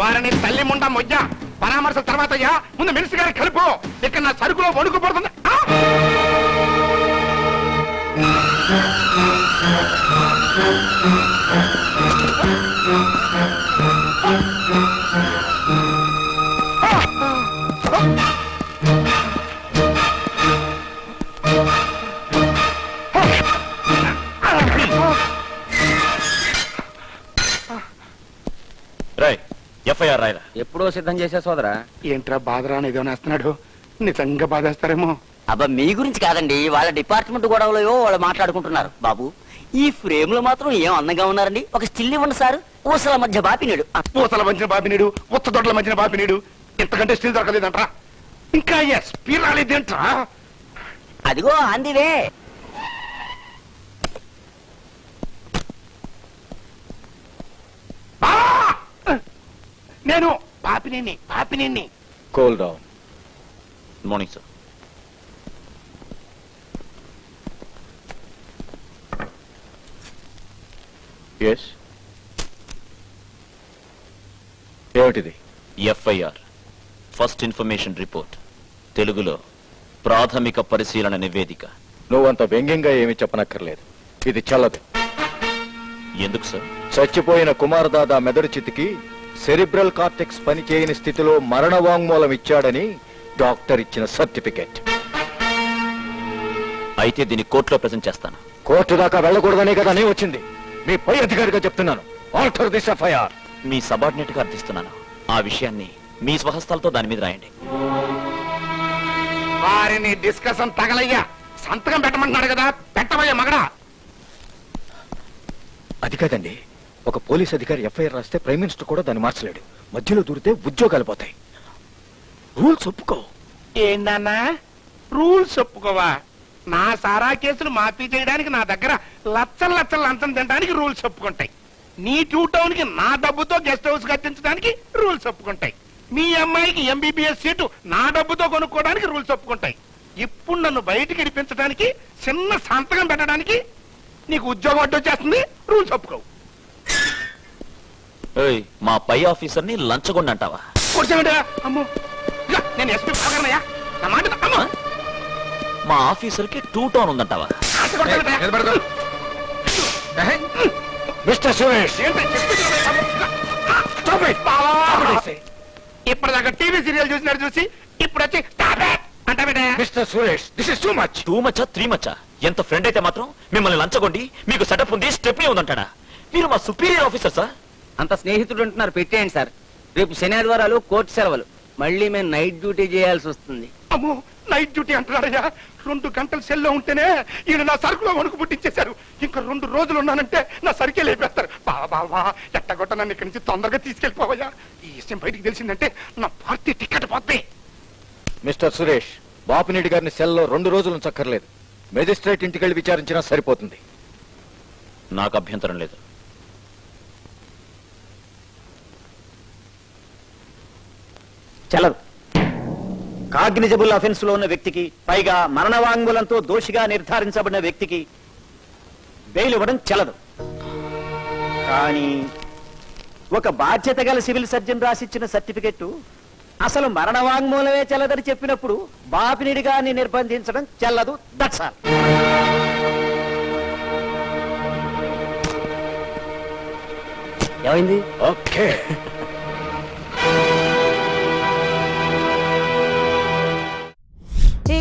వారిని తల్లి ముండ మొయ్య. పరామర్శ తర్వాత ముందు మినిస్ గారి కలుపు. ఇక్కడ నా సరుకులో వణుకుపడుతుంది ఎప్పుడో సిద్ధం చేసే సోదరా. ఏంట్రా బాధరా అని ఏదో నేస్తున్నాడు? నిజంగా బాధేస్తారేమో. అబ్బా మీ గురించి కాదండి వాళ్ళ డిపార్ట్మెంట్ గొడవలో వాళ్ళు మాట్లాడుకుంటున్నారు. బాబు ఈ ఫ్రేమ్లో మాత్రం ఏం అందంగా ఉన్నారండి? ఒక స్టిల్ ఇవ్వండి సార్. ఊసల మధ్య బాపినాడు. పూతల మధ్యన బాపినీడు ఉత్తదొడ్ల మధ్యన బాపినీడు ఇంతకంటే స్టిల్ దొరకలేదంట్రా. ఇంకా ఎస్పీ రాలేదేంట్రా? అదిగో అందివే! నేను Papineni Papineni. Cool down morning sir yes ఏమిటిది? ఎఫ్ఐఆర్ ఫస్ట్ ఇన్ఫర్మేషన్ రిపోర్ట్ తెలుగులో ప్రాథమిక పరిశీలన నివేదిక. నువ్వంత వ్యంగ్యంగా ఏమీ చెప్పనక్కర్లేదు. ఇది చల్లదు. ఎందుకు సార్ చచ్చిపోయిన కుమారదాదా మెదడు చితికి సెరిబ్రల్ కార్టెక్స్ పనిచేయని స్థితిలో మరణ వాంగ్మూలం ఇచ్చాడని డాక్టర్ ఇచ్చిన సర్టిఫికెట్. అయితే దీన్ని కోర్టులో ప్రజెంట్ చేస్తాను. కోర్టు దాకా వెళ్ళకూడదనే కదా నేను వచ్చింది. మీ పై అధికారిగా చెప్తున్నాను. Alter this FIR. మీ సబార్డినేట్గా అర్థిస్తున్నాను. ఆ విషయాన్ని మీ స్వహస్తాలతో దాని మీద రాయండి. వారిని డిస్కషన్ తగలయ్యా. సంతకం పెట్టమంటున్నాడు కదా. పెట్టవయ్యా మగడా. అది కాదండి. ఒక పోలీస్ అధికారి ఎఫ్ఐఆర్ రాస్తే ప్రైమ్ మినిస్టర్ కూడా దాన్ని మార్చలేడు. మధ్యలో దూరితే ఉద్యోగాలు పోతాయి. రూల్స్ ఒప్పుకో. ఏందన్నా? రూల్స్ ఒప్పుకోవా? నా సారా కేసులు మాఫీ చేయడానికి నా దగ్గర లచ్చల లచ్చల అంతం తినడానికి రూల్స్ ఒప్పుకుంటాయి. నీ టూ టౌన్కి నా డబ్బుతో గెస్ట్ హౌస్ కట్టించడానికి రూల్స్ ఒప్పుకుంటాయి. మీ అమ్మాయికి ఎంబీబీఎస్ సీటు నా డబ్బుతో కొనుక్కోవడానికి రూల్స్ ఒప్పుకుంటాయి. ఇప్పుడు నన్ను బయటికి ఇడిపించడానికి చిన్న సంతకం పెట్టడానికి నీకు ఉద్యోగం అడ్డొచ్చేస్తుంది రూల్స్ ఒప్పుకోవు మా పై ఆఫీసర్ని లంచగొండ అంటావా మా ఆఫీసర్కి టూ టౌన్ ఉందంటావా. మిస్టర్ సురేష్. ఇప్పటిదాకా టీవీ సీరియల్ చూసినాడు చూసి ఇప్పుడు వచ్చి? Mister Suresh this is too much too Maccha three మచ్చా? ఎంత ఫ్రెండ్ అయితే మాత్రం మిమ్మల్ని లంచగొండి మీకు సెటప్ ఉంది స్టెప్ ఉందంటాడా? మీరు మా సుపీరియర్ ఆఫీసర్ సార్ అంత స్నేహితుడు అంటున్నారు పెట్టేయండి సార్. రేపు శని ఆదివారాలు కోర్టు సెలవులు. మళ్ళీ మేము నైట్ డ్యూటీ చేయాల్సి వస్తుంది. అమ్మో నైట్ డ్యూటీ అంటున్నాడయ్యా రెండు గంటలు సెల్లో ఉంటేనే ఈయన నా సరుకులో వణుకు పుట్టించేశారు. ఇంకా రెండు రోజులు ఉన్నానంటే నా సరికే లేపేస్తారు. బావా బావా ఎట్టగొట్ట నన్ను ఇక్కడి నుంచి తొందరగా తీసుకెళ్ళిపోవయ్యా. ఈ విషయం బయటికి తెలిసిందంటే నా పార్టీ టికెట్ పోతే మిస్టర్ సురేష్ బాపినేడి గారిని సెల్లో రెండు రోజులు ఉంచక్కర్లేదు. మెజిస్ట్రేట్ ఇంటికి వెళ్ళి విచారించినా సరిపోతుంది. నాకు అభ్యంతరం లేదు. చలదు కాగ్నిజబుల్ అఫెన్స్లో ఉన్న వ్యక్తికి పైగా మరణ వాంగ్మూలంతో దోషిగా నిర్ధారించబడిన వ్యక్తికి బెయిల్ ఇవ్వడం చెల్లదు. కానీ ఒక బాధ్యత గల సివిల్ సర్జన్ రాసిచ్చిన సర్టిఫికెట్ అసలు మరణ వాంగ్మూలమే చెల్లదని చెప్పినప్పుడు బాపినిడిగా నిర్బంధించడం చెల్లదు. దట్స్ ఆల్ ఏమైంది? Okay.